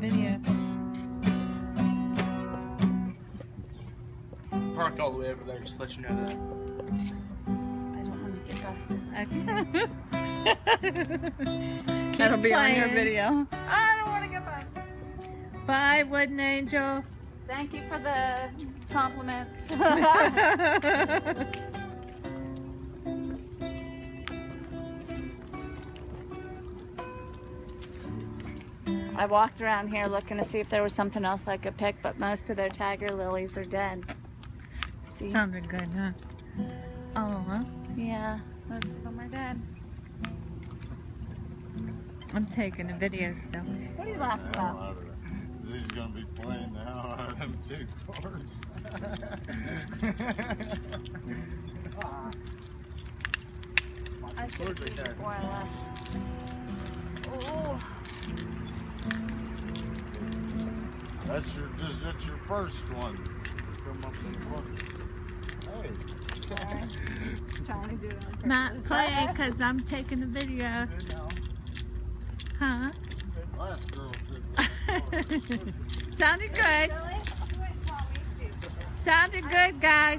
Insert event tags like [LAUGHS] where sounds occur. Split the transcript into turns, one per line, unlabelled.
video.
Parked all the way over there, just to let you know that.
I don't want to get busted.
Okay. [LAUGHS]
That'll be on your video.
I don't want to get busted. Bye, Wooden Angel.
Thank you for the compliments. [LAUGHS] [LAUGHS] I walked around here looking to see if there was something else I could pick, but most of their tiger lilies are dead. See?
Sounded good, huh? Oh, huh?
Yeah, most of them are dead.
I'm taking a video still.
What are you laughing about?
He's gonna be playing now [LAUGHS] out of them two cards. [LAUGHS]
I should
Swords right
have
there.
before I left.
That's your just that's your first one. Come up in the corner. Hey.
sorry. Trying to do it on purpose.
Not play because I'm taking the video. Huh?
Last girl. [LAUGHS]
Sounded good.
Really? You wouldn't tell me to.
Sounded good, guys.